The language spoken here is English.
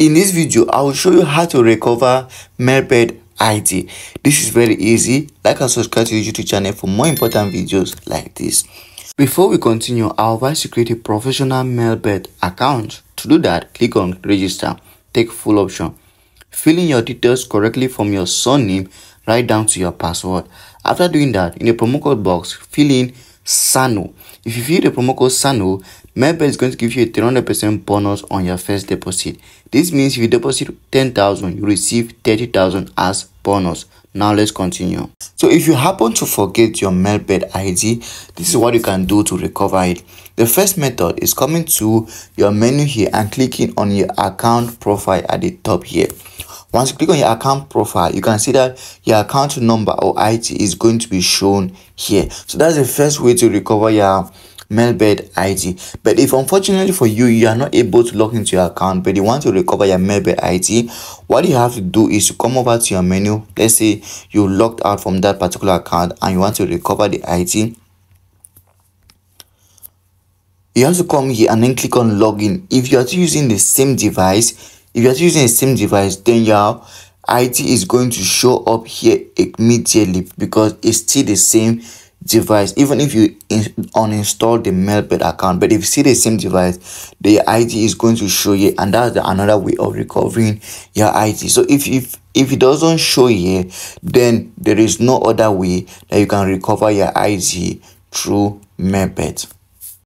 In this video, I will show you how to recover Melbet ID. This is very easy. Like and subscribe to YouTube channel for more important videos like this. Before we continue, I advise you create a professional Melbet account. To do that, click on register. Take full option. Fill in your details correctly from your surname right down to your password. After doing that, in the promo code box, fill in SANO. If you fill the promo code SANO, Melbet is going to give you a 300% bonus on your first deposit. This means if you deposit 10,000, you receive 30,000 as bonus. Now let's continue. So if you happen to forget your Melbet ID, this is what you can do to recover it. The first method is coming to your menu here and clicking on your account profile at the top here. Once you click on your account profile, you can see that your account number or ID is going to be shown here. So that's the first way to recover your Melbet ID. But if unfortunately for you, you are not able to log into your account, but you want to recover your Melbet ID, what you have to do is to come over to your menu. Let's say you logged out from that particular account and you want to recover the ID. You have to come here and then click on login. If you are using the same device, if you're using the same device then your ID is going to show up here immediately because it's still the same device. Even if you uninstall the Melbet account but if you see the same device the id is going to show you and that's the, another way of recovering your id so if if if it doesn't show here then there is no other way that you can recover your id through Melbet